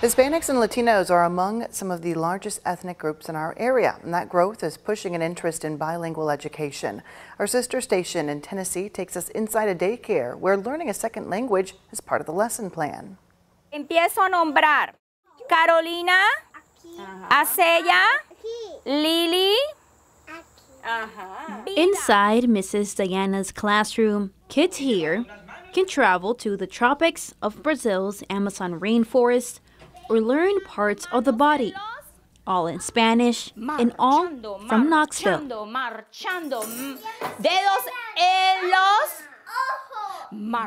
Hispanics and Latinos are among some of the largest ethnic groups in our area, and that growth is pushing an interest in bilingual education. Our sister station in Tennessee takes us inside a daycare where learning a second language is part of the lesson plan. Empiezo a nombrar Carolina, Acella, Lily. Inside Mrs. Diana's classroom, kids here can travel to the tropics of Brazil's Amazon rainforest or learn parts of the body, all in Spanish and all from Knoxville.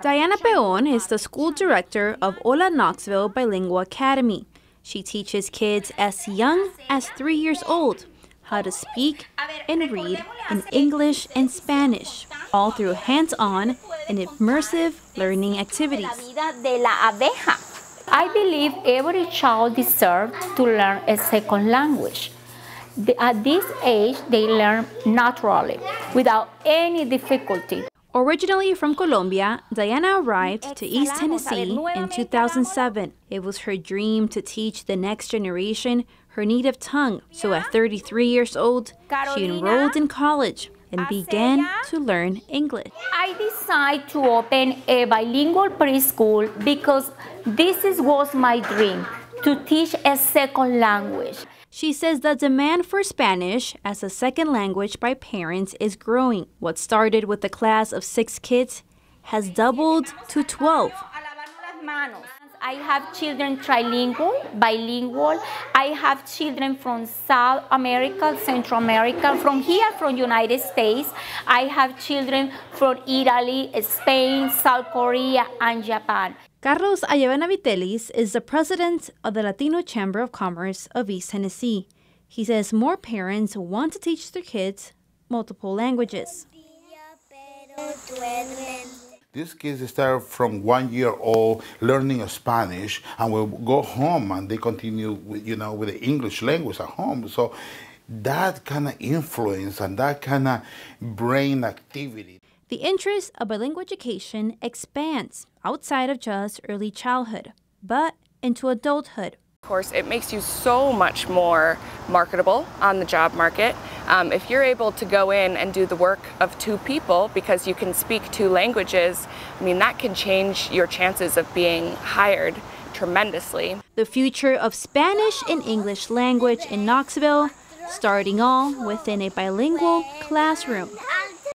Diana Peon is the school director of Hola Knoxville Bilingual Academy. She teaches kids as young as three years old how to speak and read in English and Spanish, all through hands-on and immersive learning activities. I believe every child deserves to learn a second language. At this age, they learn naturally, without any difficulty. Originally from Colombia, Diana arrived to East Tennessee in 2007. It was her dream to teach the next generation her native tongue. So at 33 years old, she enrolled in college and began to learn English. I decided to open a bilingual preschool because this is, was my dream, to teach a second language. She says the demand for Spanish as a second language by parents is growing. What started with a class of six kids has doubled to 12. I have children trilingual, bilingual. I have children from South America, Central America, from here, from United States. I have children from Italy, Spain, South Korea, and Japan. Carlos Ayavena Vitelis is the president of the Latino Chamber of Commerce of East Tennessee. He says more parents want to teach their kids multiple languages. These kids start from one year old learning Spanish and will go home and they continue with, you know, with the English language at home. So that kind of influence and that kind of brain activity. The interest of bilingual education expands outside of just early childhood, but into adulthood Of course, it makes you so much more marketable on the job market. Um, if you're able to go in and do the work of two people because you can speak two languages, I mean, that can change your chances of being hired tremendously. The future of Spanish and English language in Knoxville, starting all within a bilingual classroom.